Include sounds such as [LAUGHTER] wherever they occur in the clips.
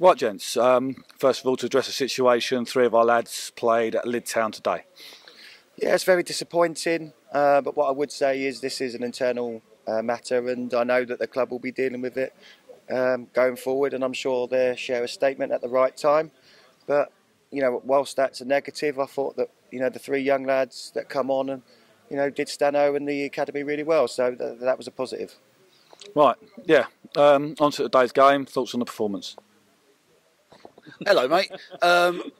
Right, gents. Um, first of all, to address the situation, three of our lads played at Lydd Town today. Yeah, it's very disappointing. Uh, but what I would say is this is an internal uh, matter, and I know that the club will be dealing with it um, going forward. And I'm sure they'll share a statement at the right time. But you know, whilst that's a negative, I thought that you know the three young lads that come on and you know did Stano and the academy really well. So th- that was a positive. Right, yeah. Um, on to today's game. Thoughts on the performance? Hello, mate. Um,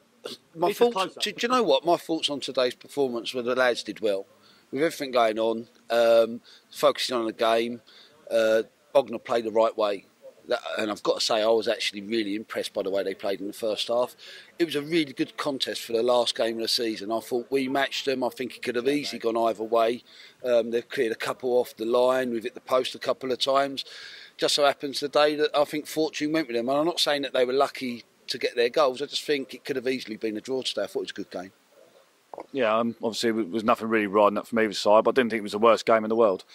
my thoughts. Do, do, you know what? My thoughts on today's performance were the lads did well with everything going on, um, focusing on the game. Uh, Bognor played the right way. That, and I've got to say, I was actually really impressed by the way they played in the first half. It was a really good contest for the last game of the season. I thought we matched them. I think it could have easily gone either way. Um, they've cleared a couple off the line. We've hit the post a couple of times. Just so happens today that I think fortune went with them. And I'm not saying that they were lucky to get their goals. I just think it could have easily been a draw today. I thought it was a good game. Yeah, um, obviously there was nothing really riding up from either side, but I didn't think it was the worst game in the world.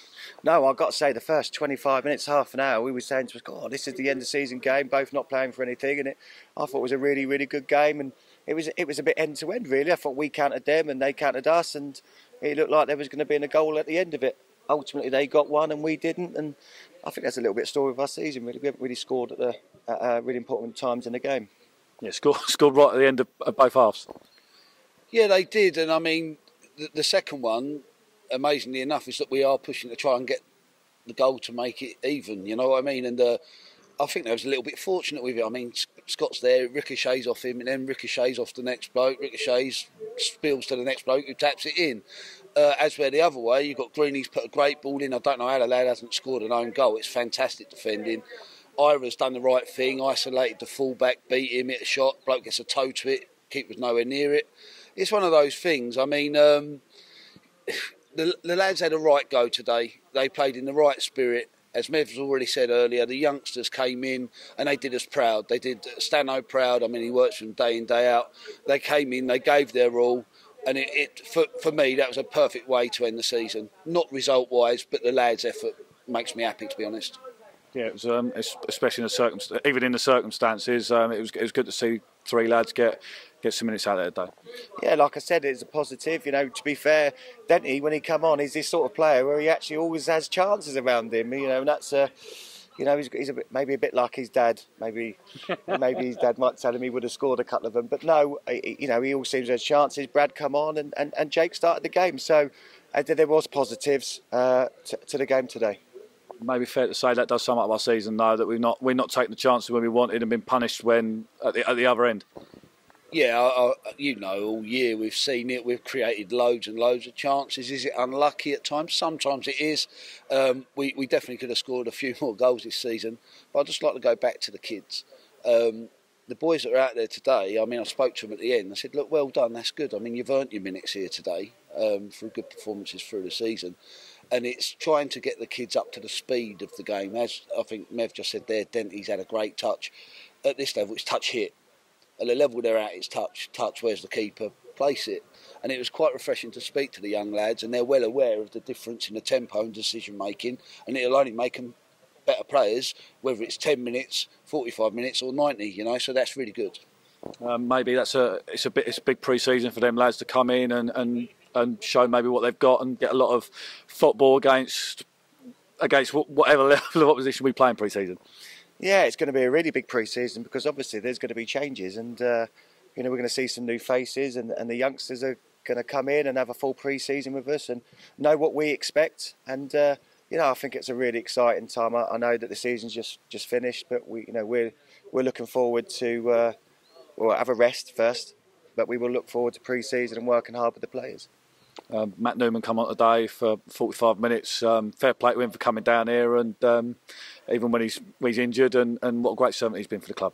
No, I've got to say the first 25 minutes, half an hour, we were saying to us, God, this is the end of season game, both not playing for anything, and it, I thought it was a really, really good game, and it was it was a bit end to end really. I thought we counted them and they counted us, and it looked like there was going to be a goal at the end of it. Ultimately, they got one and we didn't, and I think that's a little bit of story of our season. Really, we haven't really scored at the at, uh, really important times in the game. Yeah, scored [LAUGHS] scored right at the end of, of both halves. Yeah, they did, and I mean the, the second one, amazingly enough, is that we are pushing to try and get the goal to make it even. You know what I mean? And uh, I think they was a little bit fortunate with it. I mean, Scott's there, ricochets off him, and then ricochets off the next bloke, ricochets, spills to the next bloke who taps it in. Uh, as where the other way, you've got Greeny's put a great ball in. I don't know how the lad hasn't scored an own goal. It's fantastic defending. Ira's done the right thing, isolated the fullback, beat him, hit a shot, bloke gets a toe to it, keeper's nowhere near it. It's one of those things. I mean, um, [SIGHS] the, the lads had a right go today. They played in the right spirit as Mev's already said earlier, the youngsters came in and they did us proud. They did Stano proud. I mean, he works from day in, day out. They came in, they gave their all. And it, it for, for me, that was a perfect way to end the season. Not result wise, but the lads' effort makes me happy, to be honest. Yeah, it was, um, especially in the circumstances, even in the circumstances, um, it was it was good to see three lads get get some minutes out there today. Yeah, like I said, it's a positive. You know, to be fair, Denty when he come on, he's this sort of player where he actually always has chances around him. You know, and that's a. Uh, you know, he's, he's a bit, maybe a bit like his dad. Maybe, [LAUGHS] maybe his dad might tell him he would have scored a couple of them. But no, you know, he all seems to have chances. Brad come on, and, and, and Jake started the game. So uh, there was positives uh, to, to the game today maybe fair to say that does sum up our season, though, that we've not we're not taken the chances when we wanted and been punished when at the, at the other end. Yeah, I, I, you know, all year we've seen it. We've created loads and loads of chances. Is it unlucky at times? Sometimes it is. Um, we, we definitely could have scored a few [LAUGHS] more goals this season. But I'd just like to go back to the kids. Um, the boys that are out there today, I mean, I spoke to them at the end. I said, look, well done, that's good. I mean, you've earned your minutes here today um, for good performances through the season and it's trying to get the kids up to the speed of the game. As I think Mev just said there, Denty's had a great touch. At this level, it's touch hit. At the level they're at, it's touch, touch, where's the keeper, place it. And it was quite refreshing to speak to the young lads, and they're well aware of the difference in the tempo and decision making, and it'll only make them better players, whether it's 10 minutes, 45 minutes, or 90, you know, so that's really good. Um, maybe that's a it's a bit it's a big pre-season for them lads to come in and, and and show maybe what they've got and get a lot of football against against whatever [LAUGHS] level of opposition we play in pre-season. Yeah, it's going to be a really big pre-season because obviously there's going to be changes and uh, you know we're going to see some new faces and, and the youngsters are going to come in and have a full pre-season with us and know what we expect and uh, you know I think it's a really exciting time. I, I, know that the season's just just finished, but we you know we're we're looking forward to uh, well have a rest first, but we will look forward to pre-season and working hard with the players. Um, Matt Newman come on today for 45 minutes. Um, fair play to him for coming down here, and um, even when he's when he's injured, and, and what a great servant he's been for the club.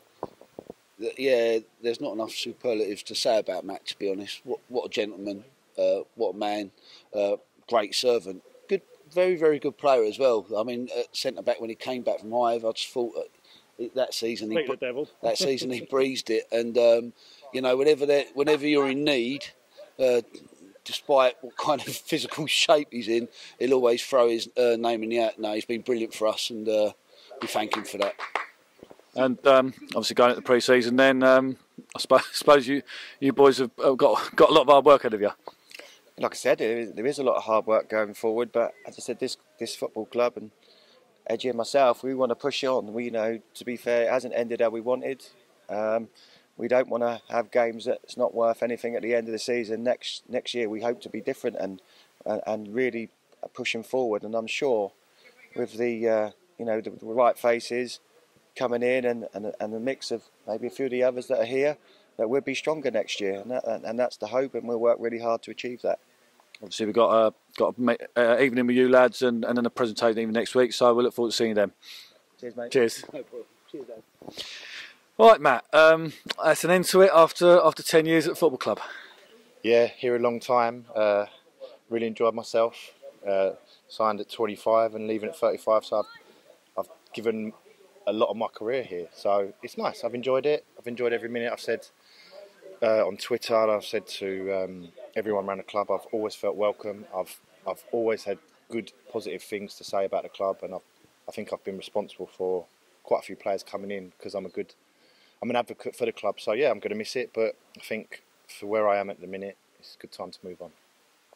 Yeah, there's not enough superlatives to say about Matt. To be honest, what what a gentleman, uh, what a man, uh, great servant, good, very very good player as well. I mean, at centre back when he came back from Hythe, I just thought that season he [LAUGHS] that season he [LAUGHS] breezed it, and um, you know whenever that whenever you're in need. Uh, despite what kind of [LAUGHS] physical shape he's in, he'll always throw his uh, name in the hat. No, he's been brilliant for us, and uh, we thank him for that. and um, obviously going into the pre-season. Then um, I suppose, [LAUGHS] suppose you you boys have got got a lot of hard work ahead of you. Like I said, there is, there is a lot of hard work going forward, but as I said, this this football club and Edgy and myself, we want to push on. We you know, to be fair, it hasn't ended how we wanted. Um, we don't want to have games that's not worth anything at the end of the season. Next next year, we hope to be different and and, and really pushing forward. And I'm sure with the uh, you know the, the, right faces coming in and, and and the mix of maybe a few of the others that are here, that we'll be stronger next year. And that, and that's the hope, and we'll work really hard to achieve that. Obviously, we've got a got a uh, evening with you lads, and, and then a presentation even next week. So we look forward to seeing them. Cheers, mate. Cheers. No Cheers, Dave. Right, Matt. Um, that's an end to it after after ten years at football club. Yeah, here a long time. Uh, really enjoyed myself. Uh, signed at 25 and leaving at 35, so I've, I've given a lot of my career here. So it's nice. I've enjoyed it. I've enjoyed every minute. I've said uh, on Twitter, I've said to um, everyone around the club, I've always felt welcome. I've I've always had good, positive things to say about the club, and I've, I think I've been responsible for quite a few players coming in because I'm a good, I'm an advocate for the club. So yeah, I'm going to miss it, but I think for where I am at the minute, it's a good time to move on.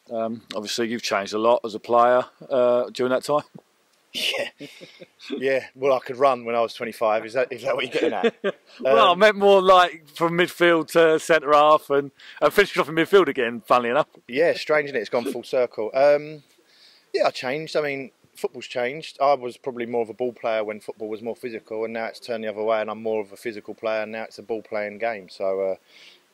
Um, obviously, you've changed a lot as a player uh, during that time. Yeah, [LAUGHS] yeah. Well, I could run when I was 25. Is that is that what you're getting at? [LAUGHS] well, um, I meant more like from midfield to centre half and, and finishing off in midfield again. Funnily enough. Yeah, strange, isn't it? It's gone full circle. Um, yeah, I changed. I mean, football's changed. I was probably more of a ball player when football was more physical, and now it's turned the other way, and I'm more of a physical player. And now it's a ball playing game. So uh,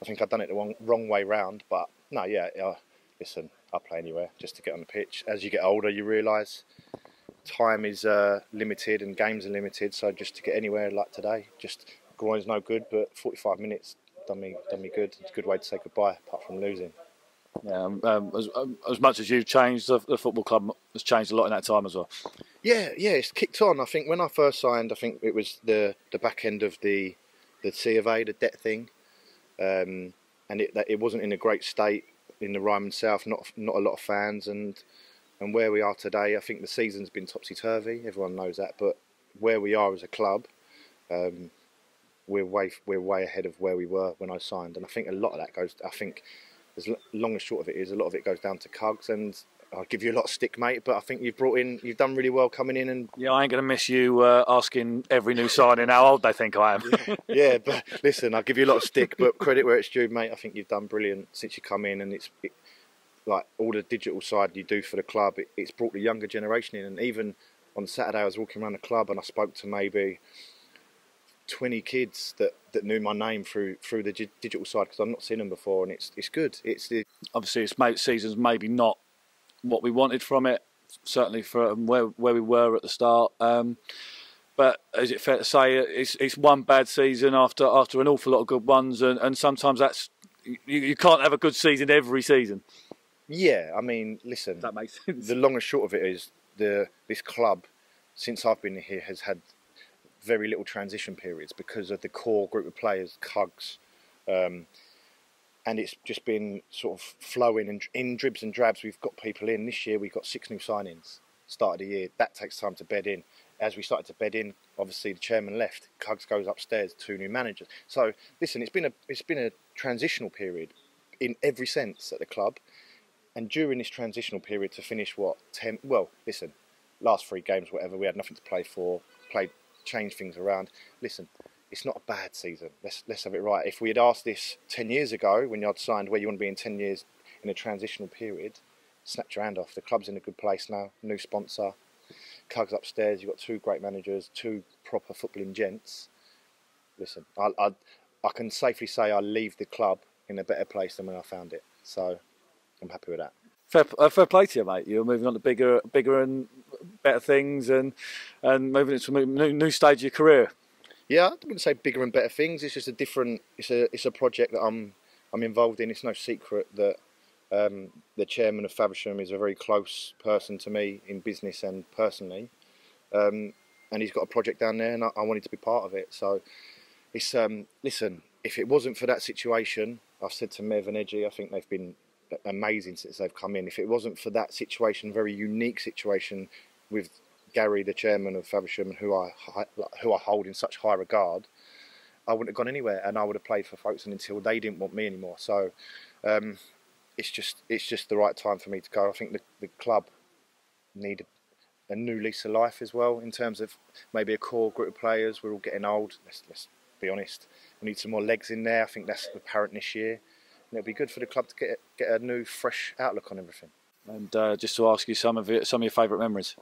I think I've done it the wrong, wrong way round. But no, yeah. Uh, listen, I'll play anywhere just to get on the pitch. As you get older, you realise time is uh, limited and games are limited. So just to get anywhere like today, just groin's no good, but 45 minutes done me done me good. It's a good way to say goodbye, apart from losing. Yeah, um, um, as, um, as much as you've changed, the, the, football club has changed a lot in that time as well. Yeah, yeah, it's kicked on. I think when I first signed, I think it was the the back end of the the CVA, the debt thing, um, and it it wasn't in a great state in the Ryman South. Not not a lot of fans, and and where we are today, I think the season's been topsy turvy. Everyone knows that, but where we are as a club, um, we're way we're way ahead of where we were when I signed, and I think a lot of that goes. I think as long and short of it is, a lot of it goes down to Cugs, and I'll give you a lot of stick, mate. But I think you've brought in, you've done really well coming in, and yeah, I ain't gonna miss you uh, asking every new signing how old they think I am. yeah, [LAUGHS] yeah, but listen, I'll give you a lot of stick, but credit where it's due, mate. I think you've done brilliant since you come in, and it's it, like all the digital side you do for the club, it, it's brought the younger generation in. And even on Saturday, I was walking around the club and I spoke to maybe 20 kids that, that knew my name through through the digital side because I've not seen them before, and it's it's good. It's the obviously it's made seasons maybe not what we wanted from it, certainly from where where we were at the start. Um, but is it fair to say it's it's one bad season after after an awful lot of good ones, and, and sometimes that's you, you can't have a good season every season. Yeah, I mean, listen. That makes [LAUGHS] sense. The long and short of it is the this club, since I've been here, has had very little transition periods because of the core group of players, Cugs, um, and it's just been sort of flowing and in dribs and drabs. We've got people in this year. We've got six new signings. Start of the year. That takes time to bed in. As we started to bed in, obviously the chairman left. Cugs goes upstairs. Two new managers. So listen, it's been a it's been a transitional period in every sense at the club and during this transitional period to finish what ten? Well, listen, last three games, whatever, we had nothing to play for. Played, changed things around. Listen, it's not a bad season. Let's let's have it right. If we had asked this ten years ago, when you'd signed where you want to be in ten years in a transitional period, snapped your hand off. The club's in a good place now. New sponsor. Cugs upstairs. You've got two great managers, two proper footballing gents. Listen, I, I, I can safely say I leave the club in a better place than when I found it. So I'm happy with that. Fair, uh, fair play to you, mate. You're moving on to bigger, bigger and better things, and and moving into a new, new stage of your career. Yeah, I wouldn't say bigger and better things. It's just a different. It's a it's a project that I'm I'm involved in. It's no secret that um, the chairman of Faversham is a very close person to me in business and personally, um, and he's got a project down there, and I, I wanted to be part of it. So it's um, listen. If it wasn't for that situation, I've said to Mev and Edgy, I think they've been amazing since they've come in. If it wasn't for that situation, very unique situation with Gary, the chairman of Faversham, who I who I hold in such high regard, I wouldn't have gone anywhere, and I would have played for Folkestone until they didn't want me anymore. So um, it's just it's just the right time for me to go. I think the, the club need a, new lease of life as well in terms of maybe a core group of players. We're all getting old. Let's, let's be honest. We need some more legs in there. I think that's apparent this year, and it'll be good for the club to get get a new, fresh outlook on everything. And uh, just to ask you some of it, some of your favourite memories.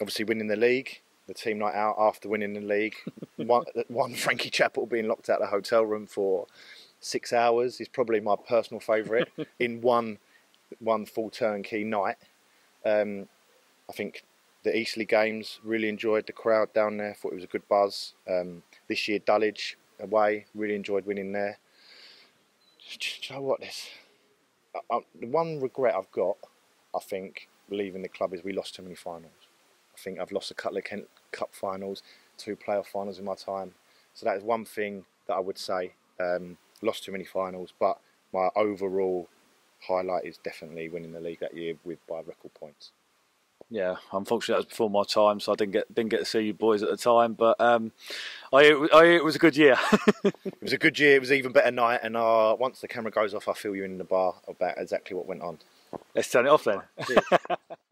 Obviously, winning the league, the team night out after winning the league. [LAUGHS] one, one Frankie Chappell being locked out of the hotel room for six hours is probably my personal favourite [LAUGHS] in one one full turnkey night. Um, I think the Eastleigh games really enjoyed the crowd down there. Thought it was a good buzz. Um, this year Dulwich away really enjoyed winning there. Do you know what this? the one regret I've got, I think, leaving the club is we lost too many finals. I think I've lost a couple of Kent Cup finals, two playoff finals in my time. So that is one thing that I would say. Um, lost too many finals, but my overall highlight is definitely winning the league that year with by record points. Yeah, unfortunately that was before my time, so I didn't get didn't get to see you boys at the time. But um, I, I it was a good year. [LAUGHS] it was a good year. It was even better night. And uh, once the camera goes off, I feel you in the bar about exactly what went on. Let's turn it off then. [LAUGHS]